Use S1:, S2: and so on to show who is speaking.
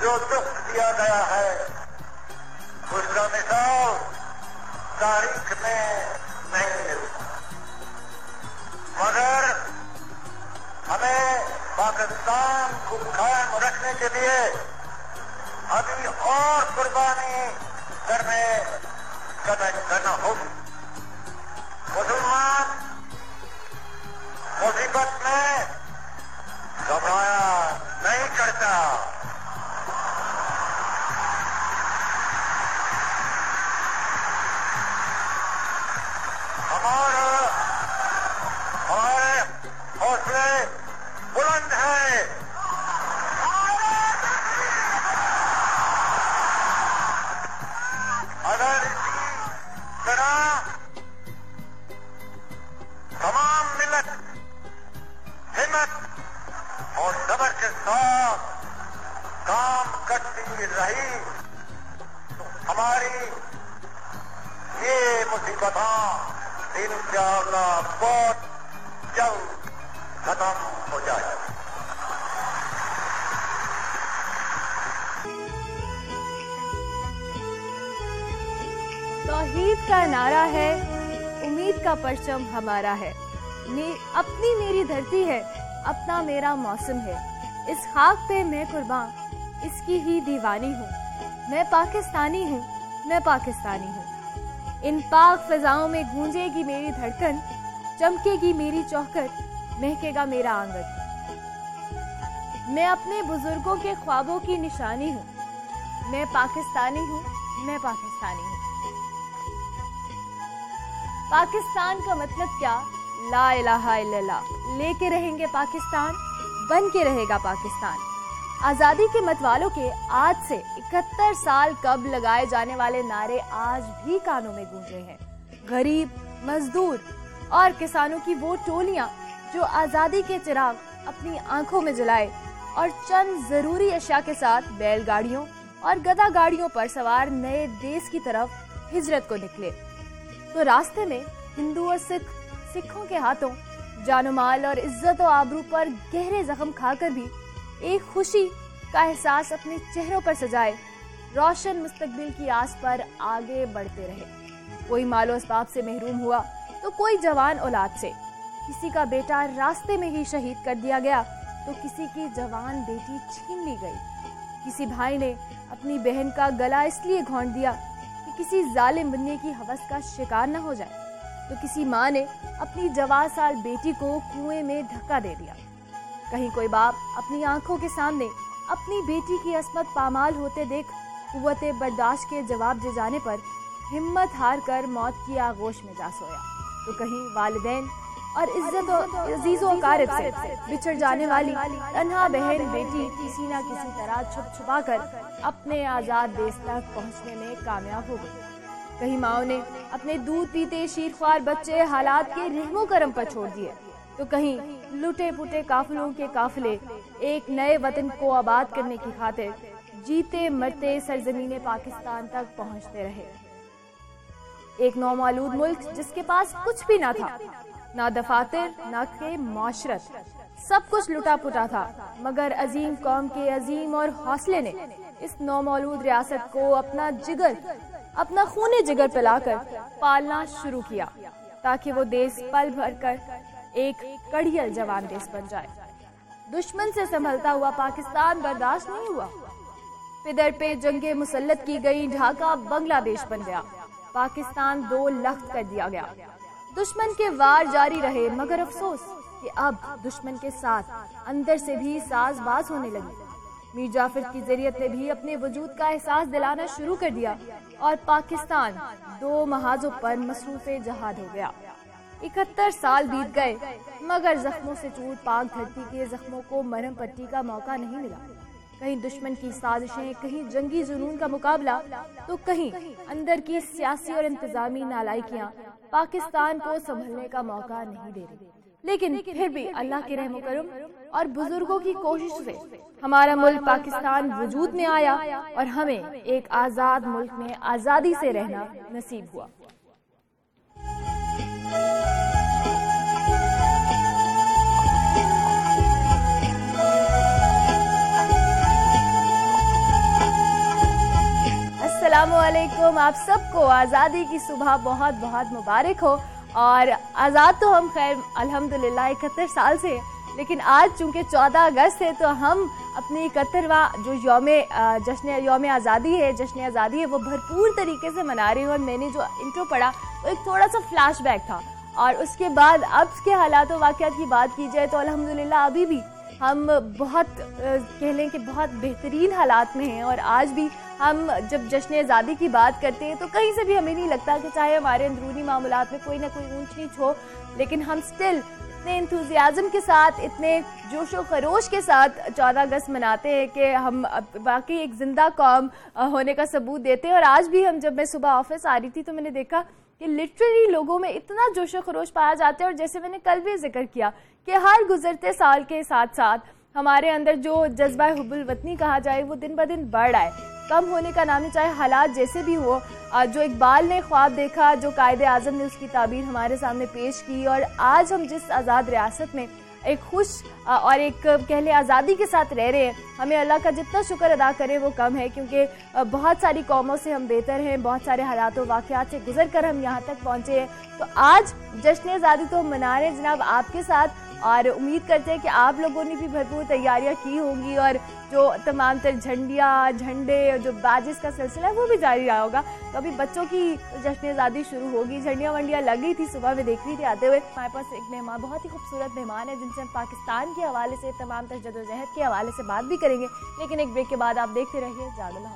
S1: جو دکھ دیا گیا ہے اس کا مثال تاریخ میں نہیں ملتا۔ مگر ہمیں پاکستان کو قائم رکھنے کے لیے ابھی اور قربانی کرنے کرنا ہوگی مسلمان مصیبت میں یہ مصیبت ان بہت جلد ختم ہو جائے۔
S2: توحید کا نعرہ ہے، امید کا پرچم ہمارا ہے۔ اپنی میری دھرتی ہے، اپنا میرا موسم ہے۔ اس خاک پہ میں قربان اس کی ہی دیوانی ہوں۔ میں پاکستانی ہوں، میں پاکستانی ہوں۔ ان پاک فضاؤں میں گونجے گی میری دھڑکن، چمکے گی میری چوکٹ مہکے گا میرا آنگن۔ میں اپنے بزرگوں کے خوابوں کی نشانی ہوں۔ میں پاکستانی ہوں، میں پاکستانی ہوں۔ پاکستان کا مطلب کیا؟ لا الہ الا اللہ۔ لے کے رہیں گے پاکستان، بن کے رہے گا پاکستان۔ آزادی کے مت والوں کے آج سے اکہتر سال قبل لگائے جانے والے نعرے آج بھی کانوں میں گونجے ہیں۔ غریب، مزدور اور کسانوں کی وہ ٹولیاں جو آزادی کے چراغ اپنی آنکھوں میں جلائے اور چند ضروری اشیاء کے ساتھ بیل گاڑیوں اور گدا گاڑیوں پر سوار نئے دیس کی طرف ہجرت کو نکلے۔ تو راستے میں ہندو اور سکھ، سکھوں کے ہاتھوں جان و مال اور عزت و آبرو پر گہرے زخم کھا کر بھی ایک خوشی کا احساس اپنے چہروں پر سجائے، روشن مستقبل کی آس پر آگے بڑھتے رہے۔ کوئی مال و اسباب سے محروم ہوا تو کوئی جوان اولاد سے۔ کسی کا بیٹا راستے میں ہی شہید کر دیا گیا تو کسی کی جوان بیٹی چھین لی گئی۔ کسی بھائی نے اپنی بہن کا گلا اس لیے گھونٹ دیا کہ کسی ظالم بننے کی حوث کا شکار نہ ہو جائے۔ تو کسی ماں نے اپنی جوان سال بیٹی کو کنویں میں دھکا دے دیا۔ کہیں کوئی باپ اپنی آنکھوں کے سامنے اپنی بیٹی کی عصمت پامال ہوتے دیکھ قوت برداشت کے جواب دے جانے پر ہمت ہار کر موت کی آغوش میں جا سویا۔ تو کہیں والدین اور عزت و عزیز و اقارب سے بچھڑ جانے والی تنہا بہن بیٹی کسی نہ کسی طرح چھپ چھپا کر اپنے آزاد دیس تک پہنچنے میں کامیاب ہو گئی۔ کہیں ماؤں نے اپنے دودھ پیتے شیرخوار بچے حالات کے رحم و کرم پر چھوڑ دیے۔ تو کہیں لٹے پٹے قافلوں کے قافلے ایک نئے وطن کو آباد کرنے کی خاطر جیتے مرتے سرزمین پاکستان تک پہنچتے رہے۔ ایک نومالود ملک جس کے پاس کچھ بھی نہ تھا، نہ دفاتر، نہ کہ معاشرت۔ سب کچھ لٹا پٹا تھا، مگر عظیم قوم کے عظیم اور حوصلے نے اس نومولود ریاست کو اپنا جگر، اپنا خون جگر پلا کر پالنا شروع کیا، تاکہ وہ دیس پل بھر کر ایک کڑیل جوان دیس بن جائے۔ دشمن سے سنبھلتا ہوا پاکستان برداشت نہیں ہوا۔ پدر پہ جنگ مسلط کی گئی، ڈھاکہ بنگلہ دیش بن گیا۔ پاکستان دو لخت کر دیا گیا۔ دشمن کے وار جاری رہے، مگر افسوس کہ اب دشمن کے ساتھ اندر سے بھی ساز باز ہونے لگی۔ میر جعفر کی ذریعت نے بھی اپنے وجود کا احساس دلانا شروع کر دیا اور پاکستان دو محاذوں پر مصروف جہاد ہو گیا۔ اکہتر سال بیت گئے، مگر زخموں سے چوٹ پاک دھرتی کے زخموں کو مرہم پٹی کا موقع نہیں ملا۔ کہیں دشمن کی سازشیں، کہیں جنگی جنون کا مقابلہ، تو کہیں اندر کی سیاسی اور انتظامی نالائکیاں پاکستان کو سنبھلنے کا موقع نہیں دے رہی۔ لیکن پھر بھی اللہ کے رحم و کرم اور بزرگوں کی کوشش سے ہمارا ملک پاکستان وجود میں آیا اور ہمیں ایک آزاد ملک میں آزادی سے رہنا نصیب ہوا۔ آپ سب کو آزادی کی صبح بہت بہت مبارک ہو اور آزاد تو ہم خیر الحمدللہ اکہتر سال سے لیکن آج چونکہ چودہ اگست ہے تو ہم اپنی اکہترواں جو یوم جشن، یوم آزادی ہے، جشن آزادی ہے، وہ بھرپور طریقے سے منا رہی ہوں اور میں نے جو انٹرو پڑھا وہ ایک تھوڑا سا فلیش بیک تھا۔ اور اس کے بعد اب کے حالات و واقعات کی بات کی جائے تو الحمدللہ ابھی بھی ہم بہت کہہ لیں کہ بہت بہترین حالات میں ہیں اور آج بھی ہم جب جشن آزادی کی بات کرتے ہیں تو کہیں سے بھی ہمیں نہیں لگتا کہ چاہے ہمارے اندرونی معاملات میں کوئی نہ کوئی اونچ نیچ ہو، لیکن ہم سٹل اتنے انتھوزیازم کے ساتھ، اتنے جوش و خروش کے ساتھ چودہ اگست مناتے ہیں کہ ہم باقی ایک زندہ قوم ہونے کا ثبوت دیتے ہیں۔ اور آج بھی ہم جب میں صبح آفس آ رہی تھی تو میں نے دیکھا کہ لٹرلی لوگوں میں اتنا جوش و خروش پایا جاتا ہے۔ اور جیسے میں نے کل بھی ذکر کیا کہ ہر گزرتے سال کے ساتھ ساتھ ہمارے اندر جو جذبہ حب الوطنی کہا جائے، وہ دن بدن بڑھ آئے۔ کم ہونے کا نام چاہے حالات جیسے بھی ہو جو اقبال نے خواب دیکھا، جو قائد اعظم نے اس کی تعبیر ہمارے سامنے پیش کی، اور آج ہم جس آزاد ریاست میں ایک خوش اور ایک کہہ لیں آزادی کے ساتھ رہ رہے ہیں، ہمیں اللہ کا جتنا شکر ادا کرے وہ کم ہے، کیونکہ بہت ساری قوموں سے ہم بہتر ہیں، بہت سارے حالات و واقعات سے گزر کر ہم یہاں تک پہنچے ہیں۔ تو آج جشن آزادی تو ہم منا رہے ہیں۔ جناب، آپ کے ساتھ اور امید کرتے ہیں کہ آپ لوگوں نے بھی بھرپور تیاریاں کی ہوں گی اور جو تمام تر جھنڈیاں، جھنڈے اور جو باجز کا سلسلہ ہے وہ بھی جاری رہا ہوگا۔ تو ابھی بچوں کی جشن آزادی شروع ہوگی، جھنڈیاں ونڈیاں لگ تھی صبح میں دیکھ رہی تھی، آتے ہوئے۔ ہمارے پاس ایک مہمان، بہت ہی خوبصورت مہمان ہے، جن سے ہم پاکستان کے حوالے سے، تمام تر جد و جہد کے حوالے سے بات بھی کریں گے۔ لیکن ایک بریک کے بعد آپ دیکھتے رہیے جاگلہ